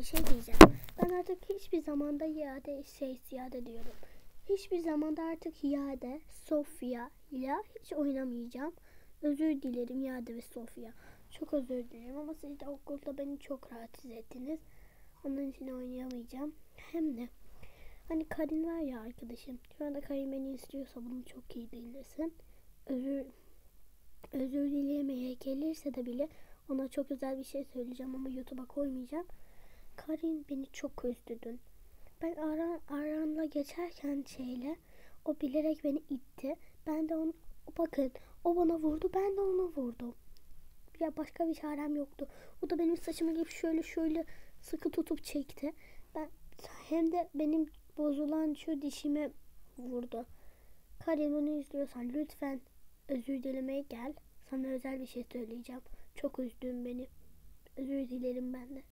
bir şey diyeceğim. Ben artık hiçbir zamanda iade şey iade diyorum. Hiçbir zamanda artık iade Sofia ile hiç oynamayacağım. Özür dilerim iade ve Sofia. Çok özür dilerim ama siz de okulda beni çok rahatsız ettiniz. Onun için oynayamayacağım. Hem de hani Karin var ya arkadaşım. Şu anda Karin beni istiyorsa bunu çok iyi dinlesin. Özür özür dileyemeye gelirse de bile ona çok özel bir şey söyleyeceğim ama YouTube'a koymayacağım. Karin beni çok üzdü dün. Ben Aran, Aran'la geçerken şeyle o bilerek beni itti. Ben de onu bakın o bana vurdu ben de ona vurdum. Ya başka bir çarem yoktu. O da benim saçımı gibi şöyle şöyle sıkı tutup çekti. Ben hem de benim bozulan şu dişime vurdu. Karin bunu izliyorsan lütfen özür dilemeye gel. Sana özel bir şey söyleyeceğim. Çok üzdün beni. Özür dilerim ben de.